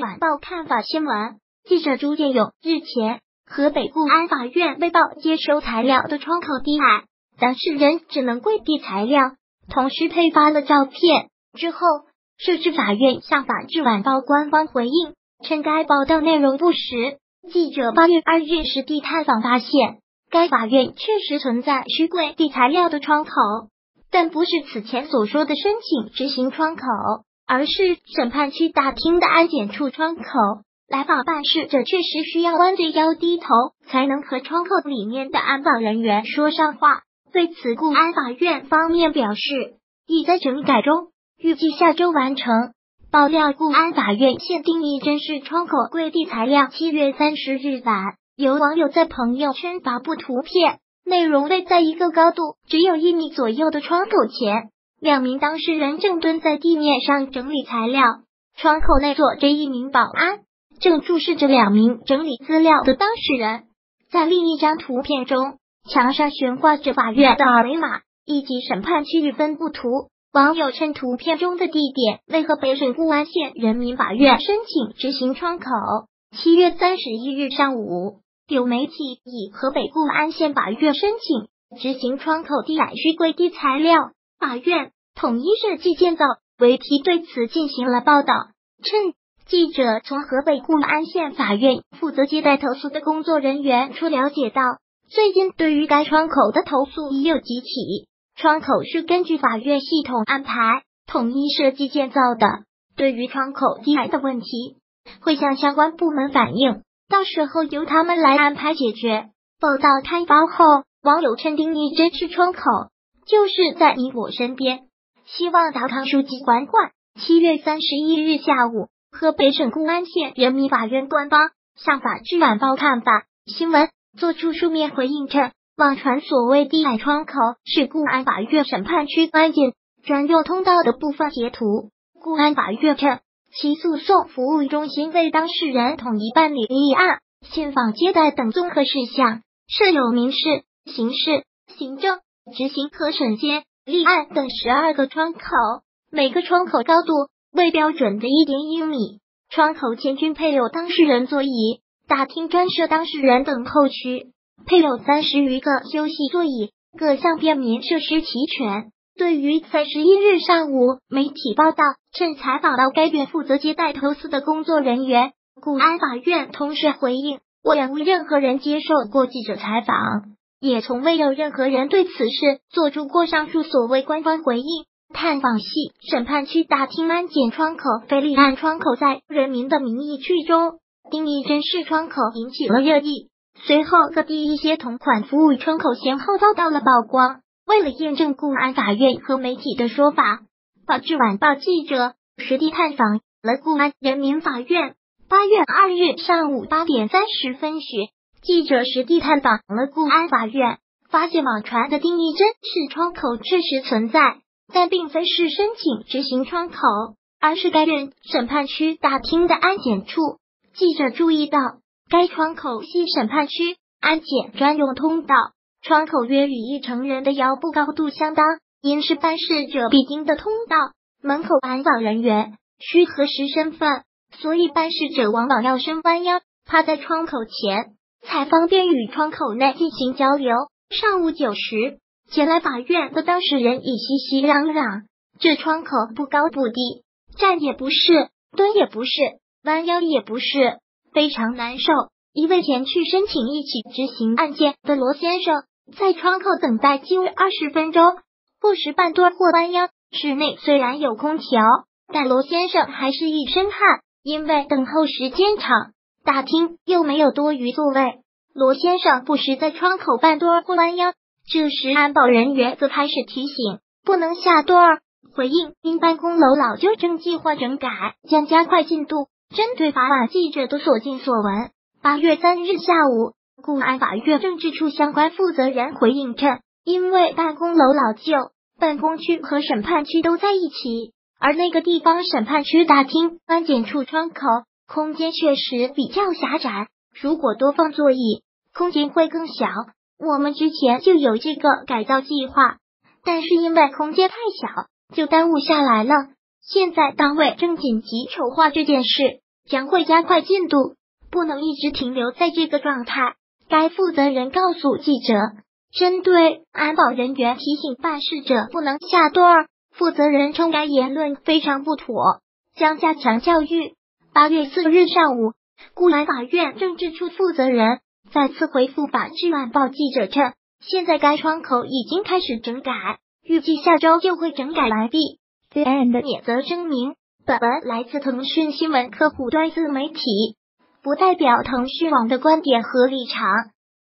晚报看法新闻，记者朱建勇日前，河北固安法院被曝接收材料的窗口低矮，当事人只能跪地材料，同时配发了照片。之后，涉事法院向法制晚报官方回应，称该报道内容不实。记者八月二日实地探访发现，该法院确实存在需跪地材料的窗口，但不是此前所说的申请执行窗口。而是审判区大厅的安检处窗口，来访办事者确实需要弯着腰低头，才能和窗口里面的安保人员说上话。对此，固安法院方面表示，已在整改中，预计下周完成。爆料：固安法院现定义真式窗口跪地材料，七月三十日晚，有网友在朋友圈发布图片，内容为在一个高度只有一米左右的窗口前。两名当事人正蹲在地面上整理材料，窗口内坐着一名保安，正注视着两名整理资料的当事人。在另一张图片中，墙上悬挂着法院的二维码以及审判区域分布图。网友称，图片中的地点为河北省固安县人民法院申请执行窗口。七月三十一日上午，有媒体以河北固安县法院申请执行窗口地矮需跪地材料。法院统一设计建造为题，对此进行了报道。趁记者从河北固安县法院负责接待投诉的工作人员处了解到，最近对于该窗口的投诉已有几起。窗口是根据法院系统安排统一设计建造的，对于窗口低矮的问题，会向相关部门反映，到时候由他们来安排解决。报道刊发后，网友称丁一真是窗口。就是在你我身边，希望达康书记管管。七月三十一日下午，河北省固安县人民法院官方向法制晚报看法新闻作出书面回应称，网传所谓低矮窗口是固安法院审判区安检专用通道的部分截图。固安法院称，其诉讼服务中心为当事人统一办理立案、信访、接待等综合事项，设有民事、刑事、行政。执行和审监、立案等十二个窗口，每个窗口高度为标准的一点一米。窗口前均配有当事人座椅，大厅专设当事人等候区，配有三十余个休息座椅，各项便民设施齐全。对于三十一日上午媒体报道，趁采访到该院负责接待投诉的工作人员，古安法院同时回应：我远无任何人接受过记者采访。也从未有任何人对此事做出过上述所谓官方回应。探访系审判区大厅安检窗口非立案窗口在《人民的名义》剧中定义真实窗口引起了热议。随后，各地一些同款服务窗口先后遭到了曝光。为了验证固安法院和媒体的说法，法制晚报记者实地探访了固安人民法院。八月二日上午八点三十分许。记者实地探访了固安法院，发现网传的丁义珍是窗口确实存在，但并非是申请执行窗口，而是该院审判区大厅的安检处。记者注意到，该窗口系审判区安检专用通道，窗口约与一成人的腰部高度相当，因是办事者必经的通道，门口安保人员需核实身份，所以办事者往往要伸弯腰，趴在窗口前。才方便与窗口内进行交流。上午九时，前来法院的当事人已熙熙攘攘。这窗口不高不低，站也不是，蹲也不是，弯腰也不是，非常难受。一位前去申请一起执行案件的罗先生，在窗口等待近二十分钟，不时半蹲或弯腰。室内虽然有空调，但罗先生还是一身汗，因为等候时间长。大厅又没有多余座位，罗先生不时在窗口半蹲或弯腰。这时，安保人员则开始提醒不能下蹲。回应：因办公楼老旧，正计划整改，将加快进度。针对法网记者的所见所闻，八月三日下午，固安法院政治处相关负责人回应称，因为办公楼老旧，办公区和审判区都在一起，而那个地方审判区大厅安检处窗口。空间确实比较狭窄，如果多放座椅，空间会更小。我们之前就有这个改造计划，但是因为空间太小，就耽误下来了。现在单位正紧急筹划这件事，将会加快进度，不能一直停留在这个状态。该负责人告诉记者，针对安保人员提醒办事者不能下队儿，负责人称该言论非常不妥，将加强教育。八月四日上午，固安法院政治处负责人再次回复《法制晚报》记者称，现在该窗口已经开始整改，预计下周就会整改完毕。The End 的免责声明：本文来自腾讯新闻客户端自媒体。不代表腾讯网的观点和立场。